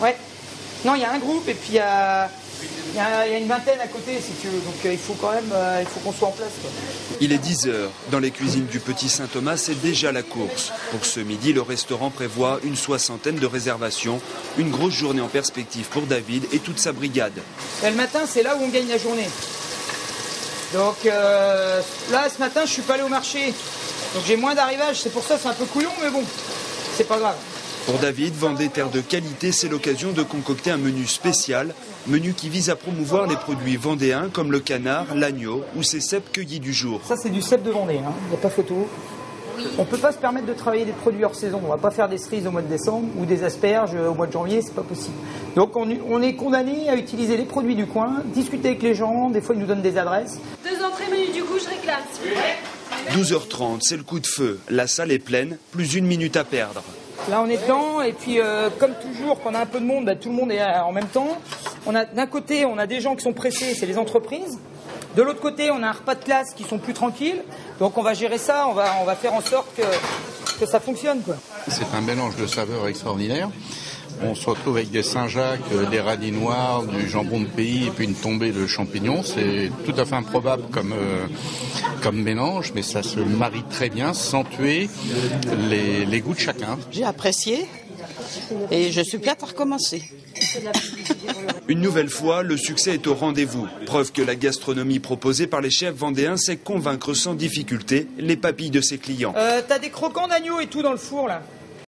Ouais. Non, il y a un groupe et puis il y a, il y a- il y a une vingtaine à côté, si tu veux. Donc euh, il faut quand même euh, il faut qu'on soit en place. quoi. Il est 10 heures. Dans les cuisines du Petit Saint-Thomas, c'est déjà la course. Pour ce midi, le restaurant prévoit une soixantaine de réservations. Une grosse journée en perspective pour David et toute sa brigade. Et le matin, c'est là où on gagne la journée. Donc euh, là, ce matin, je suis pas allé au marché. Donc j'ai moins d'arrivage. C'est pour ça, c'est un peu couillon, mais bon, c'est pas grave. Pour David, vendre des terres de qualité, c'est l'occasion de concocter un menu spécial. Menu qui vise à promouvoir les produits vendéens comme le canard, l'agneau ou ces cèpes cueillis du jour. Ça, c'est du cèpe de Vendée, hein. il n'y a pas photo. On ne peut pas se permettre de travailler des produits hors saison. On va pas faire des cerises au mois de décembre ou des asperges au mois de janvier, c'est pas possible. Donc on, on est condamné à utiliser les produits du coin, discuter avec les gens, des fois ils nous donnent des adresses. Deux entrées menus du coup, je réclame. s'il vous plaît. 12h30, c'est le coup de feu. La salle est pleine, plus une minute à perdre. Là on est dedans et puis euh, comme toujours quand on a un peu de monde, bah, tout le monde est euh, en même temps. On a d'un côté on a des gens qui sont pressés, c'est les entreprises. De l'autre côté on a un repas de classe qui sont plus tranquilles. Donc on va gérer ça, on va, faire en sorte que, que ça fonctionne. C'est un mélange de saveurs extraordinaire. On se retrouve avec des Saint-Jacques, euh, des radis noirs, du jambon de pays et puis une tombée de champignons. C'est tout à fait improbable comme, euh, comme mélange, mais ça se marie très bien sans tuer les, les goûts de chacun. J'ai apprécié et je suis prête à recommencer. Une nouvelle fois, le succès est au rendez-vous. Preuve que la gastronomie proposée par les chefs vendéens sait convaincre sans difficulté les papilles de ses clients. Euh, T'as des croquants d'agneau et tout dans le four là?